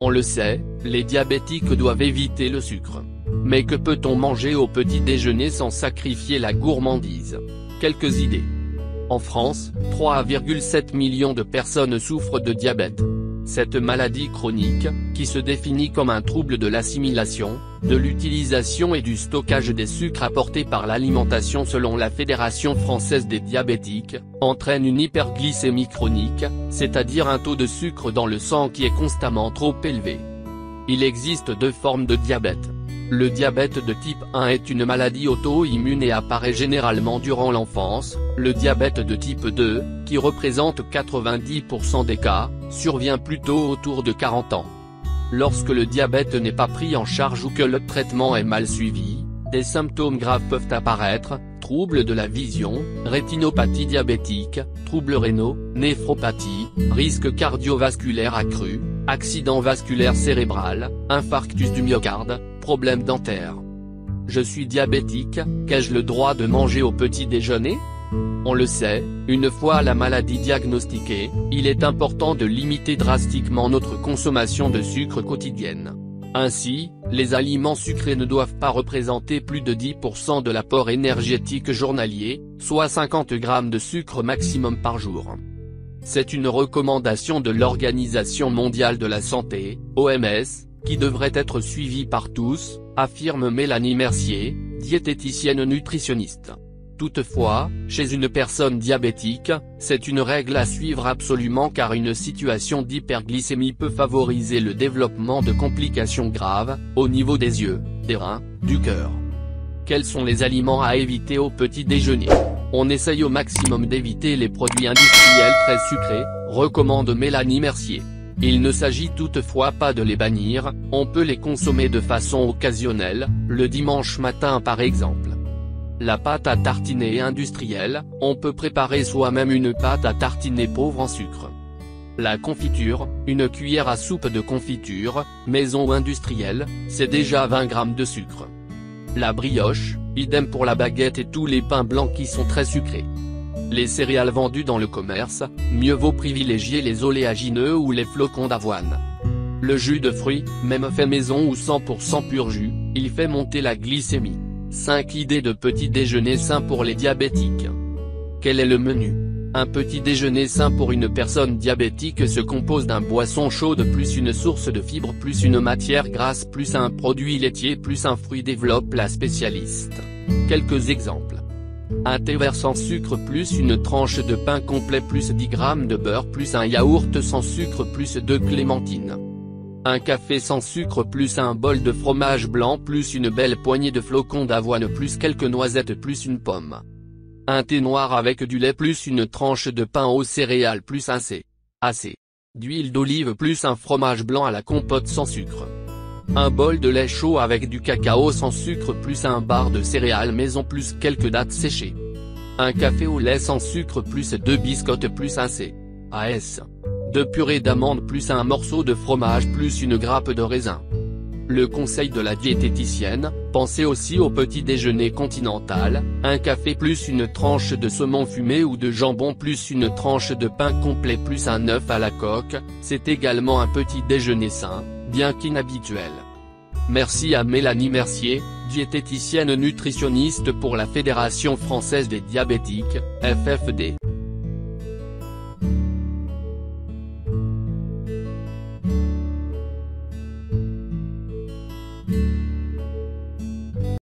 On le sait, les diabétiques doivent éviter le sucre. Mais que peut-on manger au petit déjeuner sans sacrifier la gourmandise? Quelques idées. En France, 3,7 millions de personnes souffrent de diabète. Cette maladie chronique, qui se définit comme un trouble de l'assimilation, de l'utilisation et du stockage des sucres apportés par l'alimentation selon la Fédération française des diabétiques, entraîne une hyperglycémie chronique, c'est-à-dire un taux de sucre dans le sang qui est constamment trop élevé. Il existe deux formes de diabète. Le diabète de type 1 est une maladie auto-immune et apparaît généralement durant l'enfance, le diabète de type 2, qui représente 90% des cas, survient plutôt autour de 40 ans. Lorsque le diabète n'est pas pris en charge ou que le traitement est mal suivi, des symptômes graves peuvent apparaître, troubles de la vision, rétinopathie diabétique, troubles rénaux, néphropathie, risque cardiovasculaire accru, accident vasculaire cérébral, infarctus du myocarde, problème dentaire. Je suis diabétique, qu'ai-je le droit de manger au petit déjeuner? On le sait, une fois la maladie diagnostiquée, il est important de limiter drastiquement notre consommation de sucre quotidienne. Ainsi, les aliments sucrés ne doivent pas représenter plus de 10% de l'apport énergétique journalier, soit 50 g de sucre maximum par jour. C'est une recommandation de l'Organisation mondiale de la santé, OMS, qui devrait être suivie par tous, affirme Mélanie Mercier, diététicienne nutritionniste. Toutefois, chez une personne diabétique, c'est une règle à suivre absolument car une situation d'hyperglycémie peut favoriser le développement de complications graves, au niveau des yeux, des reins, du cœur. Quels sont les aliments à éviter au petit déjeuner? On essaye au maximum d'éviter les produits industriels très sucrés, recommande Mélanie Mercier. Il ne s'agit toutefois pas de les bannir, on peut les consommer de façon occasionnelle, le dimanche matin par exemple. La pâte à tartiner industrielle, on peut préparer soi-même une pâte à tartiner pauvre en sucre. La confiture, une cuillère à soupe de confiture, maison ou industrielle, c'est déjà 20 g de sucre. La brioche, idem pour la baguette et tous les pains blancs qui sont très sucrés. Les céréales vendues dans le commerce, mieux vaut privilégier les oléagineux ou les flocons d'avoine. Le jus de fruits, même fait maison ou 100% pur jus, il fait monter la glycémie. 5 idées de petit déjeuner sain pour les diabétiques. Quel est le menu? Un petit déjeuner sain pour une personne diabétique se compose d'un boisson chaude plus une source de fibres plus une matière grasse plus un produit laitier plus un fruit développe la spécialiste. Quelques exemples. Un thé vert sans sucre plus une tranche de pain complet plus 10 g de beurre plus un yaourt sans sucre plus 2 clémentines. Un café sans sucre plus un bol de fromage blanc plus une belle poignée de flocons d'avoine plus quelques noisettes plus une pomme. Un thé noir avec du lait plus une tranche de pain aux céréales plus un C. AC. D'huile d'olive plus un fromage blanc à la compote sans sucre. Un bol de lait chaud avec du cacao sans sucre plus un bar de céréales maison plus quelques dattes séchées. Un café au lait sans sucre plus deux biscottes plus un C. AS. Deux purées d'amandes plus un morceau de fromage plus une grappe de raisin. Le conseil de la diététicienne, pensez aussi au petit déjeuner continental, un café plus une tranche de saumon fumé ou de jambon plus une tranche de pain complet plus un œuf à la coque, c'est également un petit déjeuner sain, bien qu'inhabituel. Merci à Mélanie Mercier, diététicienne nutritionniste pour la Fédération française des diabétiques, FFD.